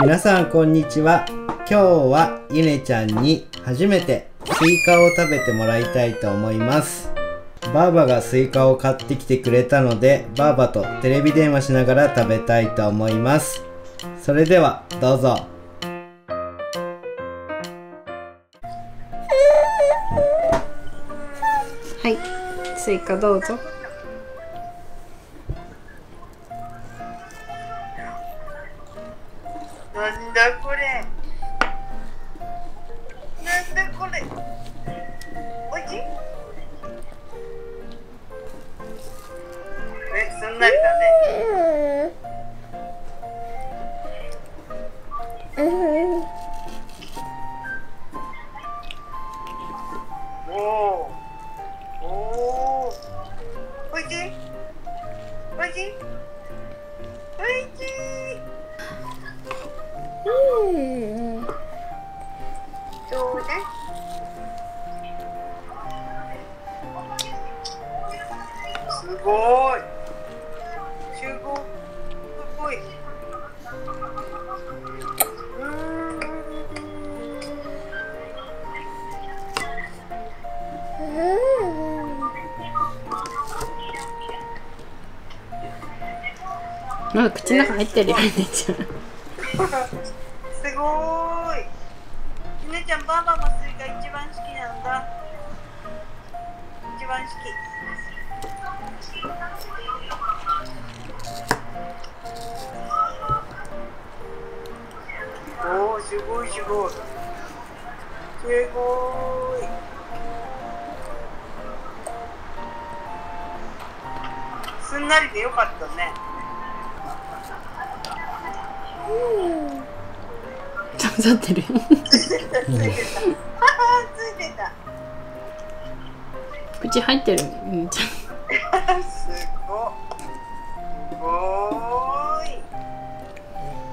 皆さんこんにちは。今日はゆねちゃんに初めてスイカを食べてもらいたいと思います。ばあばがスイカを買ってきてくれたのでばあばとテレビ電話しながら食べたいと思います。それではどうぞ。はい。スイカどうぞ。おいしいえすんなりだねおおおおおいしいおいしいおいしいそうね。ごい。すごい。すごい。ん。なんか口の中入ってるよねちゃんすごーい。ゆねちゃん、ばあばもスイカ一番好きなんだ。一番好き。おー、すごいすごい。すごーい。すんなりでよかったね。刺さってる ついてた。ついてた。口入ってるうんちゃん すごい。おーい。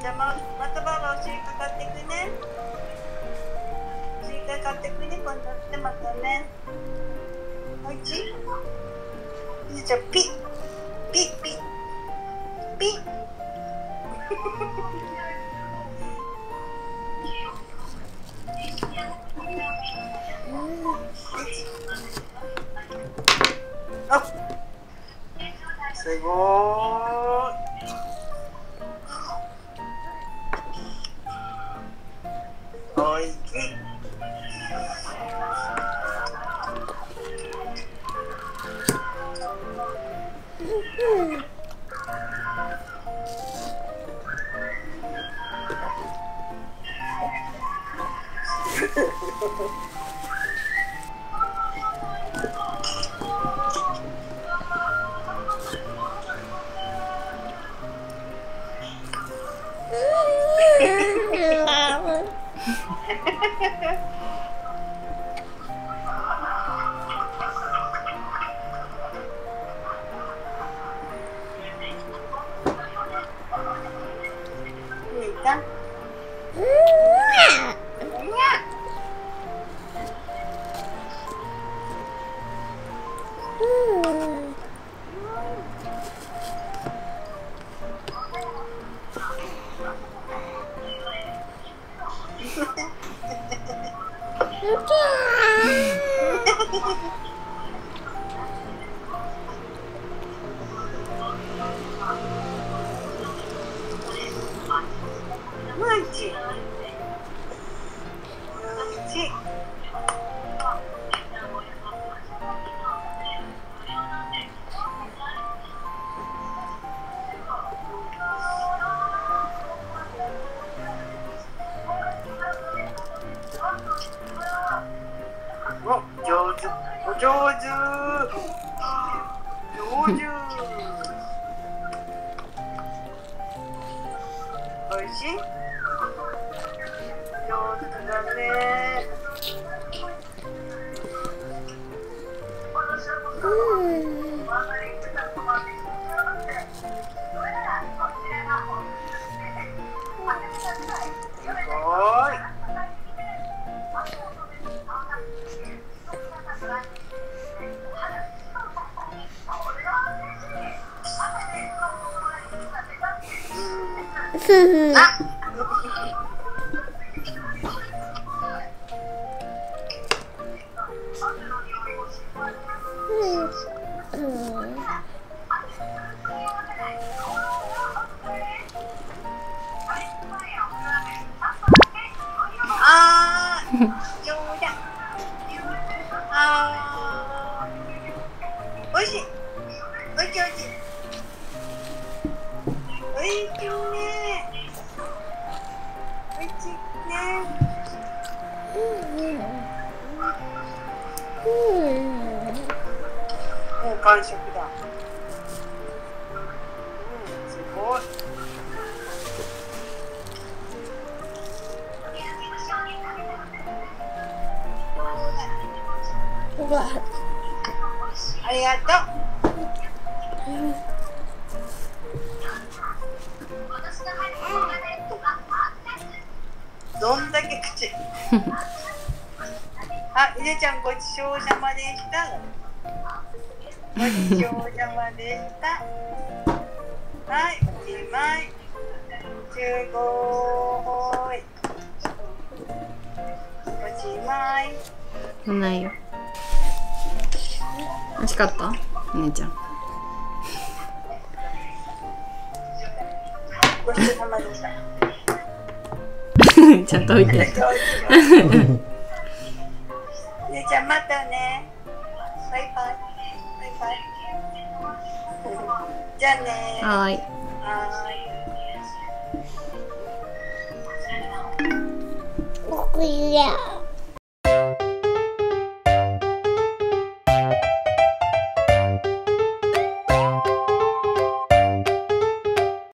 じゃあままたばあばおスイカ買ってくね。スイカ買ってくね。今度ってまたね。おいしい。じゃあピッピッピッピッ。Titan. い。おお、上手。お上手。上手。おいしい？上手だね。あー、冗談。あー、おいしい。おいしいおいしい。おいしい完食だ。うん、すごい。ありがとう。どんだけ口。あ、いねちゃんごちそうさまでした。ごちそうさまでした。はい、おしまい。すごーい。おしまい。ないよ美味しかった？お姉ちゃんごちそうさまでした。ちゃんと置いて ねちゃんまたね。じゃあね。はーいはーい。Kuya.